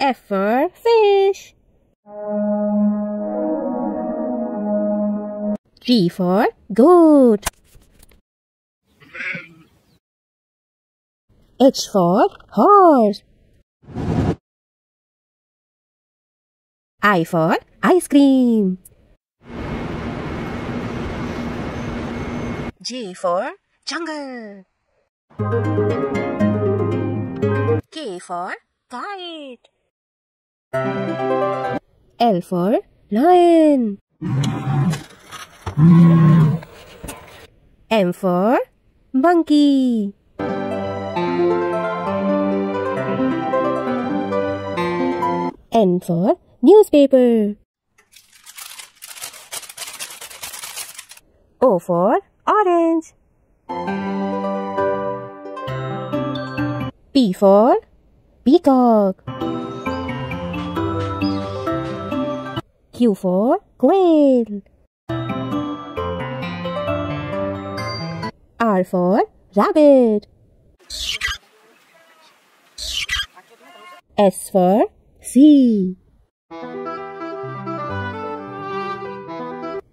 F for fish. G for goat. H for horse. I for ice cream. J for jungle. K for kite. L for lion. M for monkey. N for newspaper. O for orange. P for peacock. Q for quail. R for rabbit. S for sea.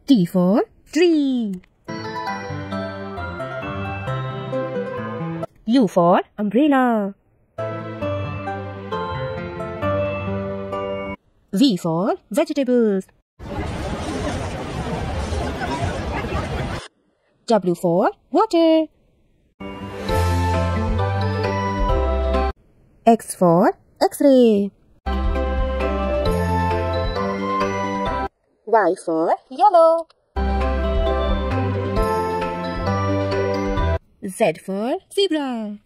T for tree. U for umbrella. V for vegetables. W for water. X for X-ray. Y for yellow. Z for zebra.